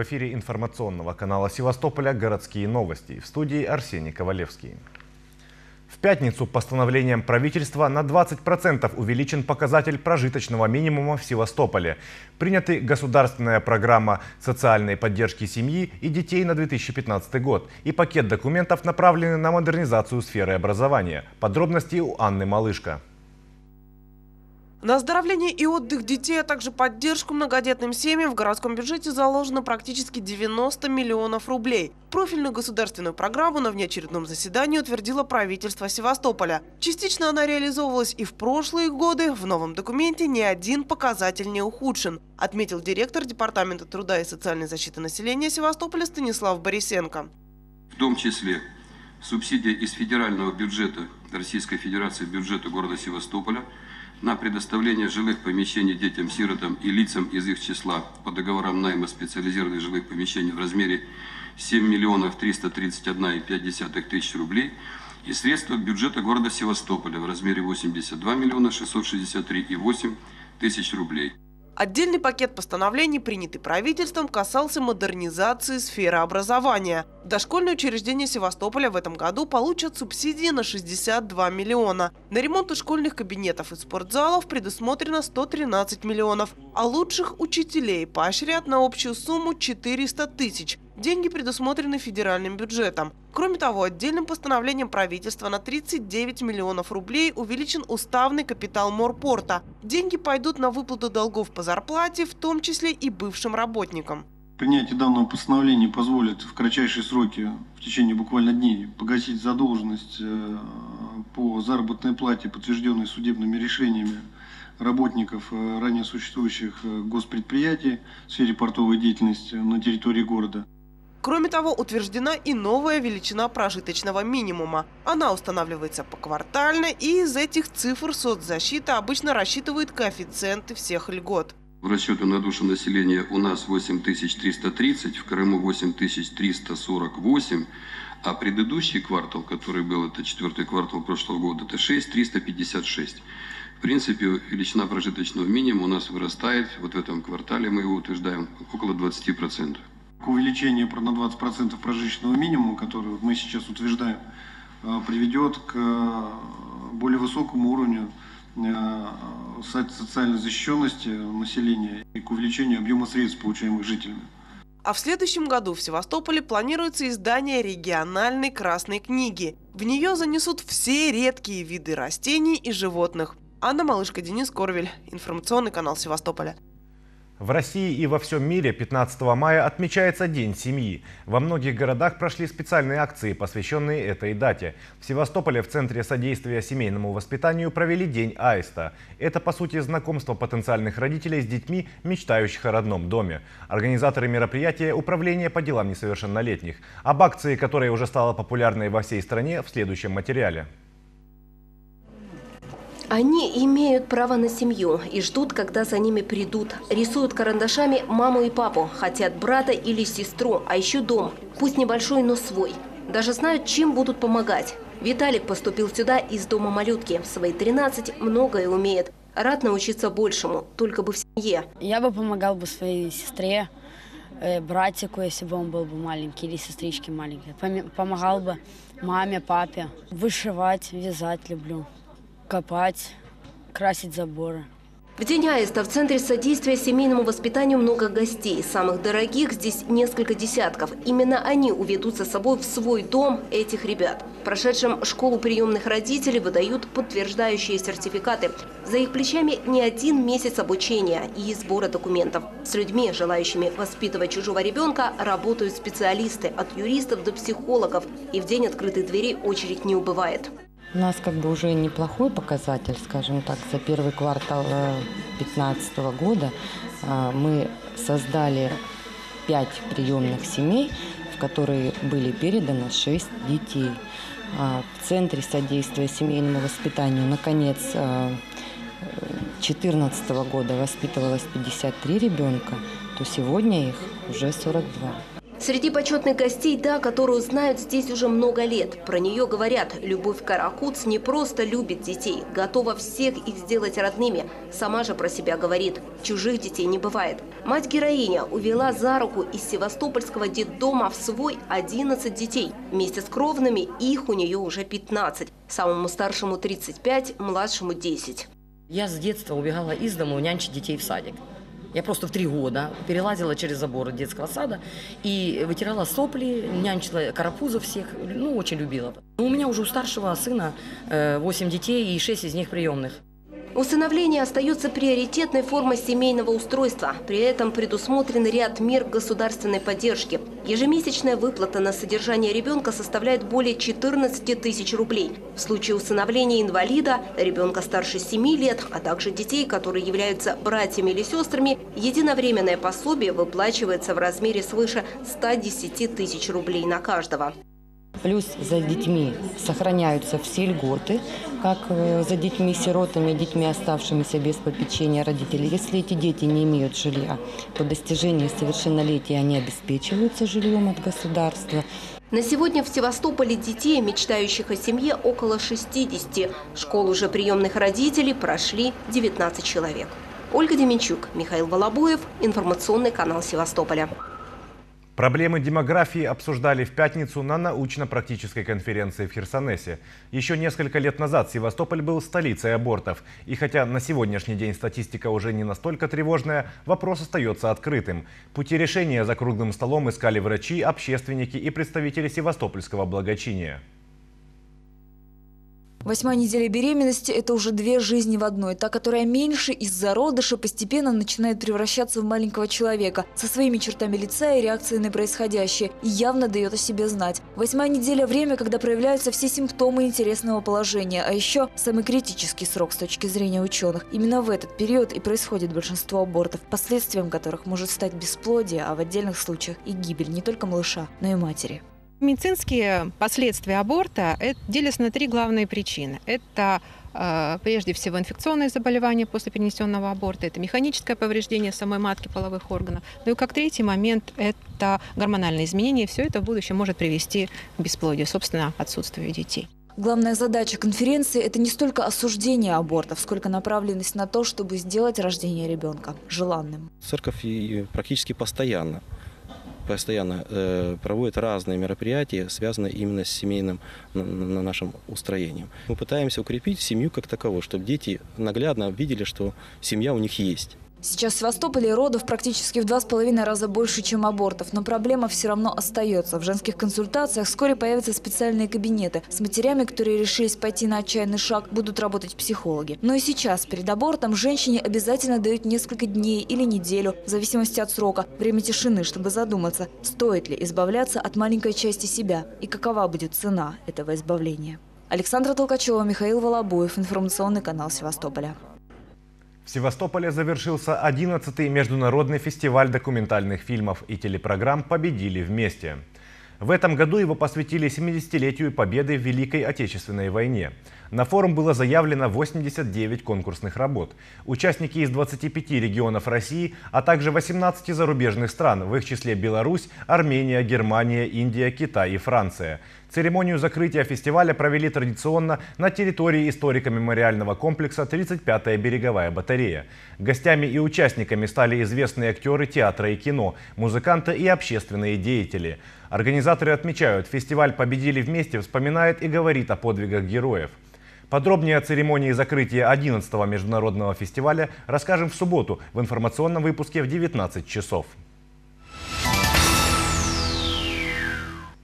В эфире информационного канала Севастополя «Городские новости». В студии Арсений Ковалевский. В пятницу постановлением правительства на 20% увеличен показатель прожиточного минимума в Севастополе. Приняты государственная программа социальной поддержки семьи и детей на 2015 год и пакет документов направлены на модернизацию сферы образования. Подробности у Анны Малышко. На оздоровление и отдых детей, а также поддержку многодетным семьям в городском бюджете заложено практически 90 миллионов рублей. Профильную государственную программу на внеочередном заседании утвердило правительство Севастополя. Частично она реализовывалась и в прошлые годы. В новом документе ни один показатель не ухудшен, отметил директор Департамента труда и социальной защиты населения Севастополя Станислав Борисенко. В том числе субсидия из федерального бюджета Российской Федерации бюджета города Севастополя – на предоставление жилых помещений детям-сиротам и лицам из их числа по договорам найма специализированных жилых помещений в размере 7 миллионов 331,5 тысяч рублей и средства бюджета города Севастополя в размере 82 миллиона 663,8 тысяч рублей. Отдельный пакет постановлений, принятый правительством, касался модернизации сферы образования. Дошкольные учреждения Севастополя в этом году получат субсидии на 62 миллиона. На ремонт школьных кабинетов и спортзалов предусмотрено 113 миллионов, а лучших учителей поощрят на общую сумму 400 тысяч – Деньги предусмотрены федеральным бюджетом. Кроме того, отдельным постановлением правительства на 39 миллионов рублей увеличен уставный капитал морпорта. Деньги пойдут на выплату долгов по зарплате, в том числе и бывшим работникам. Принятие данного постановления позволит в кратчайшие сроки, в течение буквально дней, погасить задолженность э, по заработной плате, подтвержденной судебными решениями работников э, ранее существующих э, госпредприятий в сфере портовой деятельности на территории города. Кроме того, утверждена и новая величина прожиточного минимума. Она устанавливается поквартально, и из этих цифр соцзащита обычно рассчитывает коэффициенты всех льгот. В расчете на душу населения у нас 8330, в Крыму 8348, а предыдущий квартал, который был, это четвертый квартал прошлого года, это 6356. В принципе, величина прожиточного минимума у нас вырастает, вот в этом квартале мы его утверждаем, около 20% к увеличению на 20% прожиточного минимума, который мы сейчас утверждаем, э, приведет к э, более высокому уровню э, социальной защищенности населения и к увеличению объема средств, получаемых жителями. А в следующем году в Севастополе планируется издание региональной красной книги. В нее занесут все редкие виды растений и животных. Анна Малышка, Денис Корвель. Информационный канал Севастополя. В России и во всем мире 15 мая отмечается День семьи. Во многих городах прошли специальные акции, посвященные этой дате. В Севастополе в Центре содействия семейному воспитанию провели День Аиста. Это, по сути, знакомство потенциальных родителей с детьми, мечтающих о родном доме. Организаторы мероприятия – Управление по делам несовершеннолетних. Об акции, которая уже стала популярной во всей стране, в следующем материале. Они имеют право на семью и ждут, когда за ними придут. Рисуют карандашами маму и папу, хотят брата или сестру, а еще дом. Пусть небольшой, но свой. Даже знают, чем будут помогать. Виталик поступил сюда из дома малютки. В свои 13 многое умеет. Рад научиться большему, только бы в семье. Я бы помогал бы своей сестре, э, братику, если бы он был бы маленький, или сестричке маленькой. Помогал бы маме, папе. Вышивать, вязать люблю копать, красить заборы. В День Аиста в Центре содействия семейному воспитанию много гостей. Самых дорогих здесь несколько десятков. Именно они уведут за собой в свой дом этих ребят. Прошедшим школу приемных родителей выдают подтверждающие сертификаты. За их плечами не один месяц обучения и сбора документов. С людьми, желающими воспитывать чужого ребенка, работают специалисты от юристов до психологов. И в день открытой двери очередь не убывает. У нас как бы уже неплохой показатель, скажем так, за первый квартал 2015 э, года э, мы создали пять приемных семей, в которые были переданы шесть детей. А в Центре содействия семейному воспитанию, наконец, 2014 года воспитывалось 53 ребенка, то сегодня их уже 42. Среди почетных гостей та, которую знают здесь уже много лет. Про нее говорят, Любовь Каракуц не просто любит детей, готова всех их сделать родными. Сама же про себя говорит, чужих детей не бывает. Мать-героиня увела за руку из севастопольского детдома в свой 11 детей. Вместе с кровными их у нее уже 15. Самому старшему 35, младшему 10. Я с детства убегала из дома нянчить детей в садик. Я просто в три года перелазила через забор детского сада и вытирала сопли, нянчила карапузов всех, ну, очень любила. У меня уже у старшего сына 8 э, детей и 6 из них приемных. Усыновление остается приоритетной формой семейного устройства. При этом предусмотрен ряд мер государственной поддержки. Ежемесячная выплата на содержание ребенка составляет более 14 тысяч рублей. В случае усыновления инвалида, ребенка старше 7 лет, а также детей, которые являются братьями или сестрами, единовременное пособие выплачивается в размере свыше 110 тысяч рублей на каждого. Плюс за детьми сохраняются все льготы, как э, за детьми-сиротами, детьми, оставшимися без попечения родителей. Если эти дети не имеют жилья, по достижении совершеннолетия они обеспечиваются жильем от государства. На сегодня в Севастополе детей, мечтающих о семье, около 60. Школу же приемных родителей прошли 19 человек. Ольга Деменчук, Михаил Волобоев, информационный канал Севастополя. Проблемы демографии обсуждали в пятницу на научно-практической конференции в Херсонесе. Еще несколько лет назад Севастополь был столицей абортов. И хотя на сегодняшний день статистика уже не настолько тревожная, вопрос остается открытым. Пути решения за круглым столом искали врачи, общественники и представители севастопольского благочиния. Восьмая неделя беременности – это уже две жизни в одной. Та, которая меньше из зародыша, постепенно начинает превращаться в маленького человека со своими чертами лица и реакцией на происходящее. И явно дает о себе знать. Восьмая неделя – время, когда проявляются все симптомы интересного положения. А еще самый критический срок с точки зрения ученых. Именно в этот период и происходит большинство абортов, последствием которых может стать бесплодие, а в отдельных случаях и гибель не только малыша, но и матери. Медицинские последствия аборта делятся на три главные причины. Это э, прежде всего инфекционные заболевания после перенесенного аборта, это механическое повреждение самой матки половых органов. Ну и как третий момент это гормональные изменения. Все это в будущем может привести к бесплодию, собственно, отсутствию детей. Главная задача конференции – это не столько осуждение абортов, сколько направленность на то, чтобы сделать рождение ребенка желанным. Церковь практически постоянно постоянно э, проводит разные мероприятия, связанные именно с семейным на, на нашим устроением. Мы пытаемся укрепить семью как таковую, чтобы дети наглядно видели, что семья у них есть. Сейчас в Севастополе родов практически в два с половиной раза больше, чем абортов. Но проблема все равно остается. В женских консультациях вскоре появятся специальные кабинеты. С матерями, которые решились пойти на отчаянный шаг, будут работать психологи. Но и сейчас, перед абортом, женщине обязательно дают несколько дней или неделю, в зависимости от срока, время тишины, чтобы задуматься, стоит ли избавляться от маленькой части себя и какова будет цена этого избавления. Александра Толкачева, Михаил Волобуев, информационный канал Севастополя. В Севастополе завершился 11-й международный фестиваль документальных фильмов и телепрограмм «Победили вместе». В этом году его посвятили 70-летию победы в Великой Отечественной войне. На форум было заявлено 89 конкурсных работ. Участники из 25 регионов России, а также 18 зарубежных стран, в их числе Беларусь, Армения, Германия, Индия, Китай и Франция. Церемонию закрытия фестиваля провели традиционно на территории историко-мемориального комплекса «35-я береговая батарея». Гостями и участниками стали известные актеры театра и кино, музыканты и общественные деятели. Организаторы отмечают, фестиваль «Победили вместе» вспоминает и говорит о подвигах героев. Подробнее о церемонии закрытия 11-го международного фестиваля расскажем в субботу в информационном выпуске в 19 часов.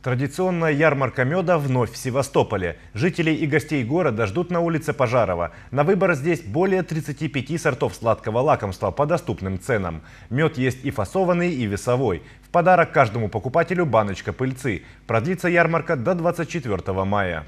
Традиционная ярмарка меда вновь в Севастополе. Жителей и гостей города ждут на улице Пожарова. На выбор здесь более 35 сортов сладкого лакомства по доступным ценам. Мед есть и фасованный, и весовой. В подарок каждому покупателю баночка пыльцы. Продлится ярмарка до 24 мая.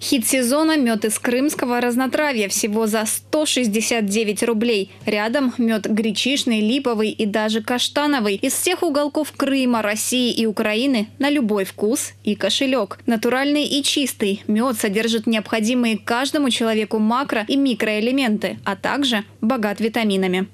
Хит сезона – мед из крымского разнотравья всего за 169 рублей. Рядом мед гречишный, липовый и даже каштановый. Из всех уголков Крыма, России и Украины на любой вкус и кошелек. Натуральный и чистый. Мед содержит необходимые каждому человеку макро- и микроэлементы, а также богат витаминами.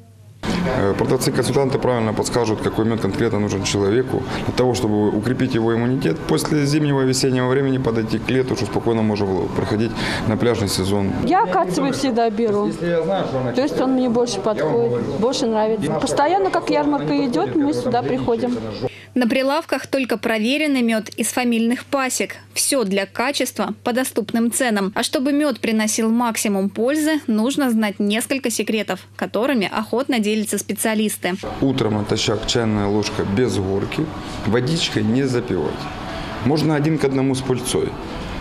Э, Продавцы-консультанты правильно подскажут, какой мед конкретно нужен человеку, для того, чтобы укрепить его иммунитет. После зимнего и весеннего времени подойти к лету, что спокойно можно было приходить на пляжный сезон. Я кацевый всегда беру. То есть он мне больше подходит, больше нравится. Постоянно, как ярмарка идет, мы сюда приходим. На прилавках только проверенный мед из фамильных пасек. Все для качества по доступным ценам. А чтобы мед приносил максимум пользы, нужно знать несколько секретов, которыми охотно делятся специалисты. Утром натощак чайная ложка без горки, водичкой не запивать. Можно один к одному с пыльцой.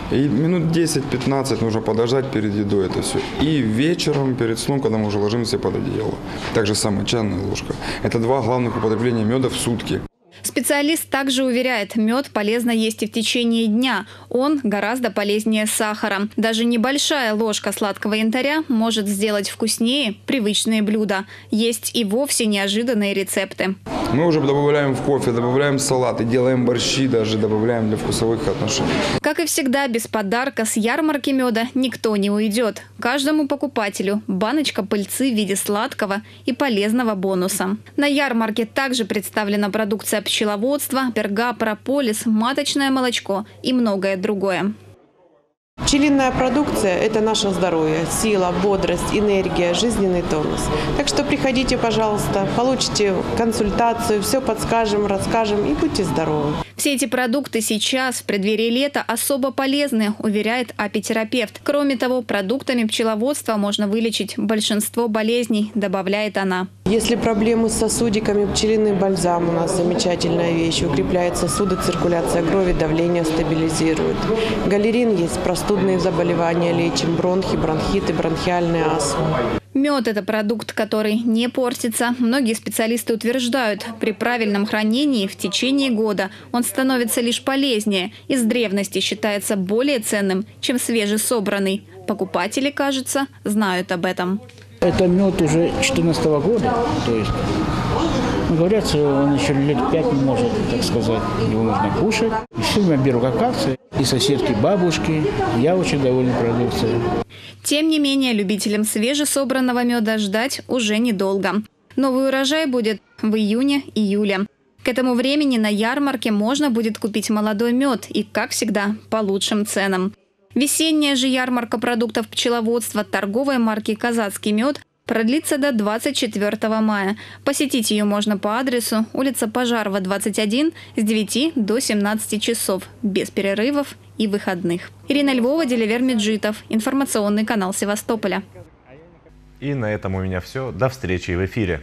И минут 10-15 нужно подождать перед едой это все. И вечером, перед сном, когда мы уже ложимся под одеяло. Так же самое чайная ложка. Это два главных употребления меда в сутки. Специалист также уверяет, мед полезно есть и в течение дня. Он гораздо полезнее сахара. Даже небольшая ложка сладкого янтаря может сделать вкуснее привычные блюда. Есть и вовсе неожиданные рецепты. Мы уже добавляем в кофе, добавляем салаты, делаем борщи, даже добавляем для вкусовых отношений. Как и всегда, без подарка с ярмарки меда никто не уйдет. Каждому покупателю баночка пыльцы в виде сладкого и полезного бонуса. На ярмарке также представлена продукция пчеловодства, перга, прополис, маточное молочко и многое другое. Пчелиная продукция – это наше здоровье, сила, бодрость, энергия, жизненный тонус. Так что приходите, пожалуйста, получите консультацию, все подскажем, расскажем и будьте здоровы. Все эти продукты сейчас, в преддверии лета, особо полезны, уверяет апитерапевт. Кроме того, продуктами пчеловодства можно вылечить большинство болезней, добавляет она. Если проблемы с сосудиками, пчелиный бальзам у нас замечательная вещь. Укрепляет сосуды, циркуляция крови, давление стабилизирует. Галерин есть, простудные заболевания лечим, бронхи, бронхиты, бронхиальная астма. Мед – это продукт, который не портится. Многие специалисты утверждают, при правильном хранении в течение года он становится лишь полезнее и с древности считается более ценным, чем свежесобранный. Покупатели, кажется, знают об этом. Это мед уже 2014 года, то есть, ну, говорят, он еще лет пять может, так сказать, его можно кушать. И все я беру как акции, и соседки, бабушки, я очень доволен продукцией. Тем не менее, любителям свежесобранного меда ждать уже недолго. Новый урожай будет в июне-июле. К этому времени на ярмарке можно будет купить молодой мед и, как всегда, по лучшим ценам. Весенняя же ярмарка продуктов пчеловодства торговой марки «Казацкий мед» продлится до 24 мая. Посетить ее можно по адресу улица Пожарова, 21 с 9 до 17 часов, без перерывов и выходных. Ирина Львова, Деливер Меджитов. Информационный канал Севастополя. И на этом у меня все. До встречи в эфире.